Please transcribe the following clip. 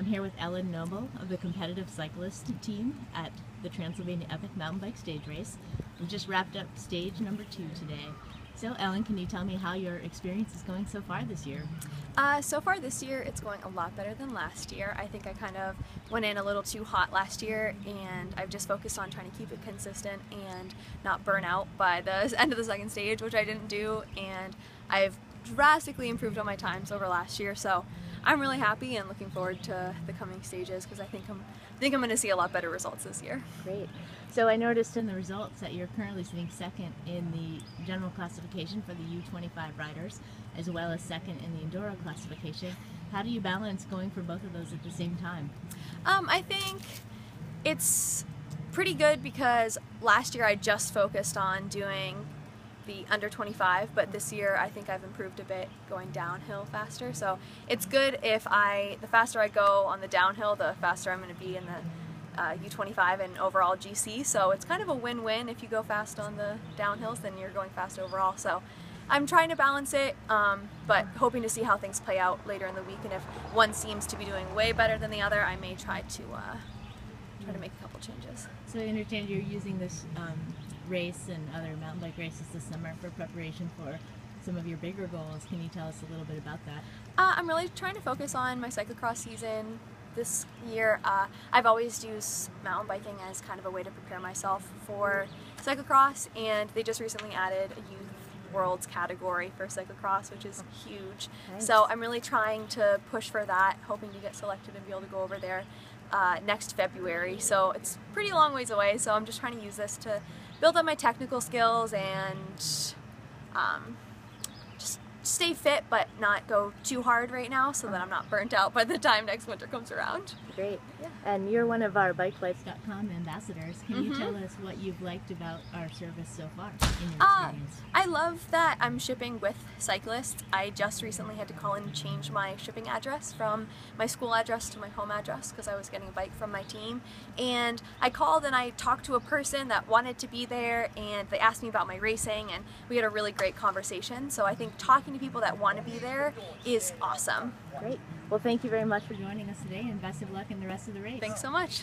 I'm here with Ellen Noble of the competitive cyclist team at the Trans-Sylvania Epic Mountain Bike Stage Race. We just wrapped up stage number two today. So, Ellen, can you tell me how your experience is going so far this year? Uh, so far this year, it's going a lot better than last year. I think I kind of went in a little too hot last year, and I've just focused on trying to keep it consistent and not burn out by the end of the second stage, which I didn't do. And I've drastically improved on my times over last year, so I'm really happy and looking forward to the coming stages because I think I'm I think I'm going to see a lot better results this year. Great. So I noticed in the results that you're currently sitting second in the general classification for the U25 riders, as well as second in the enduro classification. How do you balance going for both of those at the same time? Um, I think it's pretty good because last year I just focused on doing the under 25, but this year I think I've improved a bit going downhill faster. So it's good if I, the faster I go on the downhill, the faster I'm going to be in the uh, U25 and overall GC. So it's kind of a win-win if you go fast on the downhills, then you're going fast overall. So I'm trying to balance it, um, but hoping to see how things play out later in the week. And if one seems to be doing way better than the other, I may try to uh, try to make a couple changes. So I understand you're using this um, race and other mountain bike races this summer for preparation for some of your bigger goals. Can you tell us a little bit about that? Uh, I'm really trying to focus on my cyclocross season this year. Uh, I've always used mountain biking as kind of a way to prepare myself for cyclocross, and they just recently added a youth worlds category for cyclocross, which is huge. Nice. So I'm really trying to push for that, hoping to get selected and be able to go over there uh, next February. So it's pretty long ways away. So I'm just trying to use this to build up my technical skills and um, stay fit but not go too hard right now so that I'm not burnt out by the time next winter comes around. Great. Yeah. And you're one of our BikeFlights.com ambassadors. Can mm -hmm. you mm-hmm. tell us what you've liked about our service so far in your uh. I love that I'm shipping with cyclists. I just recently had to call and change my shipping address from my school address to my home address because I was getting a bike from my team. And I called and I talked to a person that wanted to be there and they asked me about my racing and we had a really great conversation. So I think talking to people that want to be there is awesome. Great. Well, thank you very much for joining us today and best of luck in the rest of the race. Thanks so much.